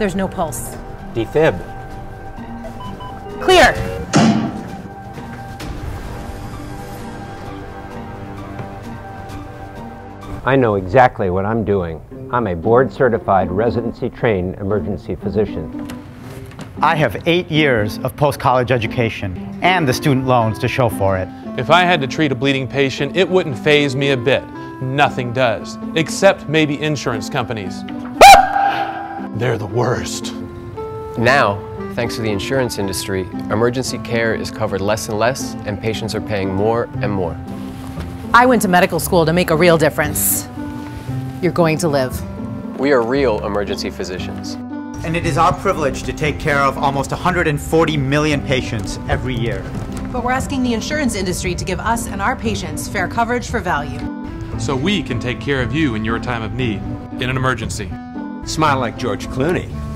There's no pulse. Defib. Clear. I know exactly what I'm doing. I'm a board certified residency trained emergency physician. I have eight years of post college education and the student loans to show for it. If I had to treat a bleeding patient, it wouldn't faze me a bit. Nothing does, except maybe insurance companies. They're the worst. Now, thanks to the insurance industry, emergency care is covered less and less, and patients are paying more and more. I went to medical school to make a real difference. You're going to live. We are real emergency physicians. And it is our privilege to take care of almost 140 million patients every year. But we're asking the insurance industry to give us and our patients fair coverage for value. So we can take care of you in your time of need, in an emergency. Smile like George Clooney.